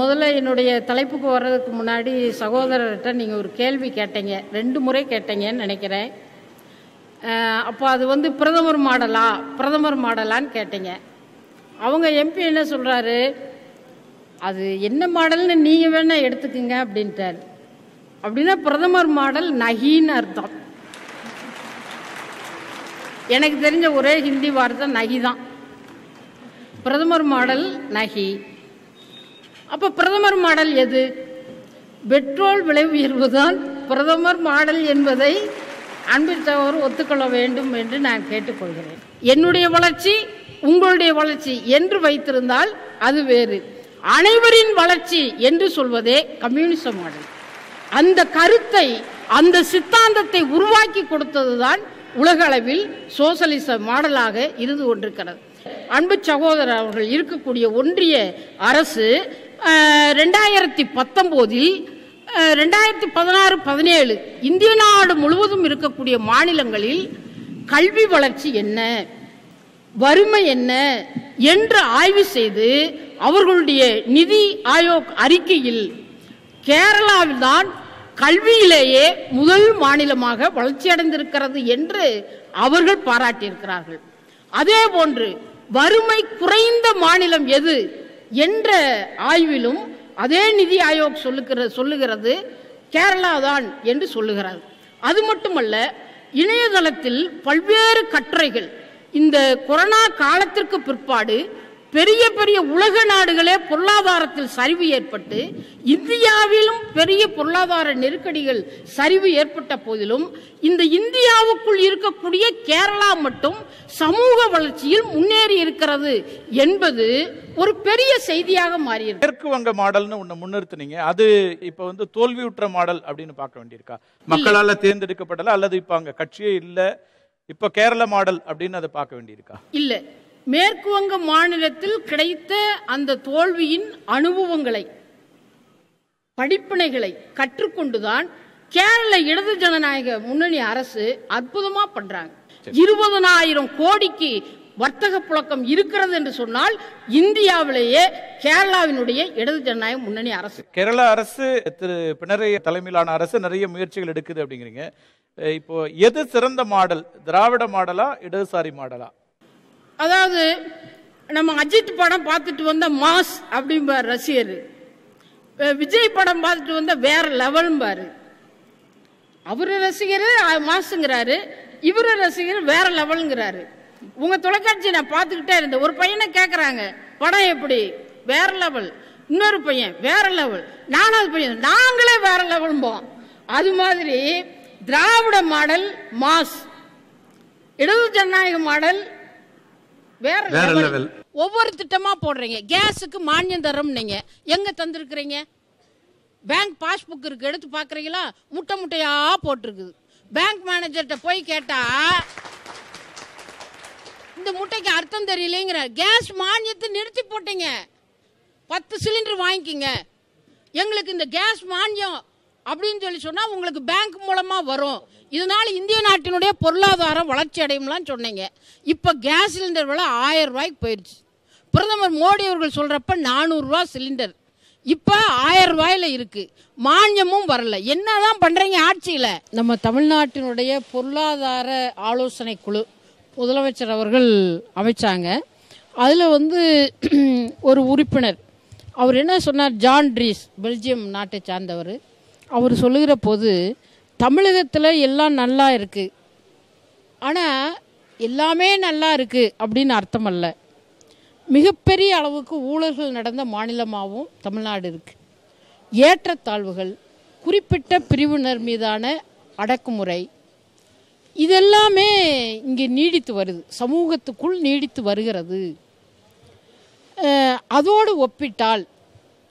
முதல்ல என்னுடைய தலைப்புக்கு வர்றதுக்கு முன்னாடி சகோதரர்கிட்ட நீங்கள் ஒரு கேள்வி கேட்டீங்க. ரெண்டு முறை கேட்டீங்கன்னு நினைக்கிறேன். அப்போ அது வந்து பிரதமர் மாடலா? பிரதமர் மாடலான்னு கேட்டீங்க. அவங்க எம்பி என்ன சொல்கிறாரு அது என்ன மாடல்னு நீங்கள் வேணால் எடுத்துக்கங்க அப்படின்ட்டார். அப்படின்னா பிரதமர் மாடல் நகின்னு அர்த்தம். எனக்கு தெரிஞ்ச ஒரே ஹிந்தி வார்த்தை நகி தான். பிரதமர் மாடல் நகி அப்போ பிரதமர் மாடல் எது? பெட்ரோல் விலை உயர்வு தான் பிரதமர் மாடல் என்பதை அன்பில் சகோதரர் ஒத்துக்கொள்ள வேண்டும் என்று நான் கேட்டுக்கொள்கிறேன். என்னுடைய வளர்ச்சி உங்களுடைய வளர்ச்சி என்று வைத்திருந்தால் அது வேறு. அனைவரின் வளர்ச்சி என்று சொல்வதே கம்யூனிச மாடல். அந்த கருத்தை அந்த சித்தாந்தத்தை உருவாக்கி கொடுத்ததுதான் உலக அளவில் சோசலிச மாடலாக இருந்து கொண்டிருக்கிறது. அன்பு சகோதரர் அவர்கள் இருக்கக்கூடிய ஒன்றிய அரசு ரெண்டாயிரத்தி பத்தொம்போதில் ரெண்டாயிரத்தி பதினாறு பதினேழு இந்திய நாடு முழுவதும் இருக்கக்கூடிய மாநிலங்களில் கல்வி வளர்ச்சி என்ன? வறுமை என்ன? என்று ஆய்வு செய்து அவர்களுடைய நிதி ஆயோக் அறிக்கையில் கேரளாவில்தான் கல்வியிலேயே முதல் மாநிலமாக வளர்ச்சியடைந்திருக்கிறது என்று அவர்கள் பாராட்டியிருக்கிறார்கள். அதே போன்று வறுமை குறைந்த மாநிலம் எது? என்ற ஆய்விலும் அதே நிதி ஆயோக் சொல்லுகிற சொல்லுகிறது கேரளா தான் என்று சொல்லுகிறது அது மட்டுமல்ல இணையதளத்தில் பல்வேறு கட்டுரைகள் இந்த கொரோனா காலத்திற்கு பிற்பாடு பெரிய பெரிய உலக நாடுகளே பொருளாதாரத்தில் சரிவு ஏற்பட்டு இந்தியாவிலும் பெரிய பொருளாதார நெருக்கடிகள் சரிவு ஏற்பட்ட போதிலும் இந்த இந்தியாவுக்குள் இருக்கக்கூடிய கேரளா மட்டும் சமூக வளர்ச்சியில் முன்னேறி இருக்கிறது என்பது ஒரு பெரிய செய்தியாக மாறியிருக்கு. மேற்கு வங்க மாடல்னு ஒண்ணு முன்னிறுத்துனீங்க. அது இப்ப வந்து தோல்வியுற்ற மாடல் அப்படின்னு பார்க்க வேண்டியிருக்கா? மக்களால தேர்ந்தெடுக்கப்படல அல்லது இப்ப அங்க கட்சியே இல்ல. இப்ப கேரள மாடல் அப்படின்னு அதை பார்க்க வேண்டியிருக்கா? இல்லை. மேற்கு வங்க மாநிலத்தில் கிடைத்த அந்த தோல்வியின் அனுபவங்களை படிப்பினைகளை கற்றுக்கொண்டுதான் கேரள இடது ஜனநாயக முன்னணி அரசு அற்புதமா பண்றாங்க. இருபதனாயிரம் கோடிக்கு வர்த்தக புழக்கம் இருக்கிறது என்று சொன்னால் இந்தியாவிலேயே கேரளாவினுடைய இடது ஜனநாயக முன்னணி அரசு. கேரள அரசு திரு பினராயி தலைமையிலான அரசு நிறைய முயற்சிகள் எடுக்குது அப்படிங்கிறீங்க. இப்போ எது சிறந்த மாடல்? திராவிட மாடலா இடதுசாரி மாடலா? அதாவது நம்ம அஜித் படம் பார்த்துட்டு வந்த மாஸ் அப்படிம்பார் ரசிகர். விஜய் படம் பார்த்துட்டு வந்த வேற லெவல்பார் அவரு ரசிகர் மாசுங்கிறாரு இவரு ரசிகர் வேற லெவலுங்கிறாரு. உங்க தொலைக்காட்சி நான் பார்த்துக்கிட்டே இருந்தேன். ஒரு பையனை கேட்குறாங்க படம் எப்படி? வேற லெவல். இன்னொரு பையன் வேற லெவல். நாலாவது பையன் நாங்களே வேற லெவல்ம்போம். அது மாதிரி திராவிட மாடல் மாஸ் இடது ஜனநாயக மாடல் வேற level. ஒவ்வொரு திட்டமா போடுறீங்க. கேஸுக்கு மானியம் தரோம் நீங்க எங்க தந்திருக்கிறீங்க? பேங்க் பாஸ்புக் இருக்கு. எடுத்து பாக்குறீங்களா? முட்டை முட்டையா போட்டிருக்குது. பேங்க் மேனேஜர்கிட்ட போய் கேட்டா இந்த முட்டைக்கு அர்த்தம் தெரியலைங்கிற. கேஸ் மானியத்தை நிறுத்தி போட்டீங்க. பத்து சிலிண்டர் வாங்கிக்கிங்க. எங்களுக்கு இந்த கேஸ் மானியம் அப்படின்னு சொல்லி சொன்னால் உங்களுக்கு பேங்க் மூலமாக வரும். இதனால் இந்திய நாட்டினுடைய பொருளாதாரம் வளர்ச்சி அடையும்லாம் சொன்னீங்க. இப்போ கேஸ் சிலிண்டர் விலை ஆயிரம் ரூபாய்க்கு போயிடுச்சு பிரதமர் மோடி அவர்கள் சொல்கிறப்ப நானூறுரூவா சிலிண்டர் இப்போ ஆயிரம் ரூபாயில் இருக்குது மானியமும் வரல. என்ன தான் பண்ணுறீங்க ஆட்சியில்? நம்ம தமிழ்நாட்டினுடைய பொருளாதார ஆலோசனை குழு முதலமைச்சர் அவர்கள் அமைச்சாங்க. அதில் வந்து ஒரு உறுப்பினர். அவர் என்ன சொன்னார்? ஜான் ட்ரீஸ் பெல்ஜியம் நாட்டை சார்ந்தவர். அவர் சொல்லுகிற போது தமிழகத்தில் எல்லாம் நல்லா இருக்குது ஆனால் எல்லாமே நல்லா இருக்குது அப்படின்னு அர்த்தம் அல்ல. மிகப்பெரிய அளவுக்கு ஊழல்கள் நடந்த மாநிலமாகவும் தமிழ்நாடு இருக்குது ஏற்றத்தாழ்வுகள் குறிப்பிட்ட பிரிவினர் மீதான அடக்குமுறை இதெல்லாமே இங்கே நீடித்து வருது. சமூகத்துக்குள் நீடித்து வருகிறது. அதோடு ஒப்பிட்டால்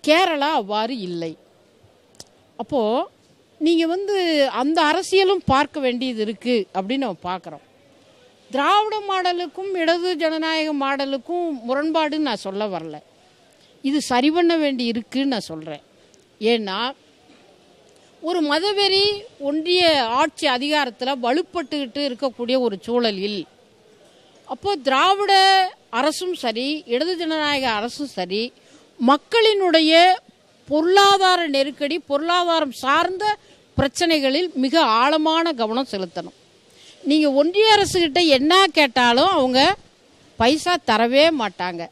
கேரளா அவ்வாறு இல்லை. அப்போது நீங்கள் வந்து அந்த அரசியலும் பார்க்க வேண்டியது இருக்குது அப்படின்னு நம்ம பார்க்குறோம். திராவிட மாடலுக்கும் இடது ஜனநாயக மாடலுக்கும் முரண்பாடுன்னு நான் சொல்ல வரல. இது சரி பண்ண வேண்டி இருக்குன்னு நான் சொல்கிறேன் ஏன்னா ஒரு மதவெறி ஒன்றிய ஆட்சி அதிகாரத்தில் வலுப்பட்டுக்கிட்டு இருக்கக்கூடிய ஒரு சூழலில் அப்போது திராவிட அரசும் சரி இடது ஜனநாயக அரசும் சரி மக்களினுடைய பொருளாதார நெருக்கடி பொருளாதாரம் சார்ந்த பிரச்சனைகளில் மிக ஆழமான கவனம் செலுத்தணும். நீங்கள் ஒன்றிய அரசுக்கிட்ட என்ன கேட்டாலும் அவங்க பைசா தரவே மாட்டாங்க.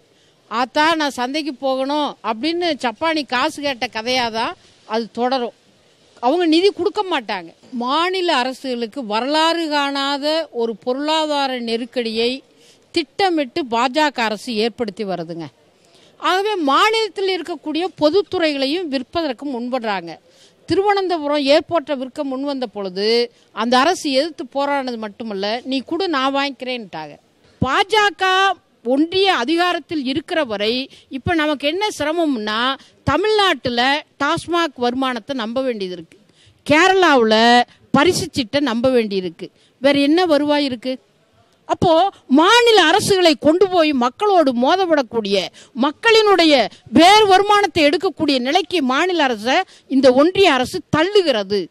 ஆத்தா நான் சந்தைக்கு போகணும் அப்படின்னு சப்பானி காசு கேட்ட கதையாக தான் அது தொடரும். அவங்க நிதி கொடுக்க மாட்டாங்க. மாநில அரசுகளுக்கு வரலாறு காணாத ஒரு பொருளாதார நெருக்கடியை திட்டமிட்டு பாஜக அரசு ஏற்படுத்தி வருதுங்க. ஆகவே மாநிலத்தில் இருக்கக்கூடிய பொதுத்துறைகளையும் விற்பதற்கு முன்படுறாங்க திருவனந்தபுரம் ஏர்போர்ட்டை விற்க முன்வந்த பொழுது அந்த அரசு எதிர்த்து போராடினது மட்டுமல்ல நீ கூட நான் வாங்கிக்கிறேன்ட்டாங்க. பாஜக ஒன்றிய அதிகாரத்தில் இருக்கிற வரை இப்போ நமக்கு என்ன சிரமம்னா தமிழ்நாட்டில் டாஸ்மாக் வருமானத்தை நம்ப வேண்டியது இருக்குது கேரளாவில் பரிசு சீட்டை நம்ப வேண்டியிருக்கு. வேறு என்ன வருவாய் இருக்குது அப்போ மாநில அரசுகளை கொண்டு போய் மக்களோடு மோதப்படக்கூடிய மக்களினுடைய வேறு வருமானத்தை எடுக்கக்கூடிய நிலைக்கு மாநில அரசை இந்த ஒன்றிய அரசு தள்ளுகிறது.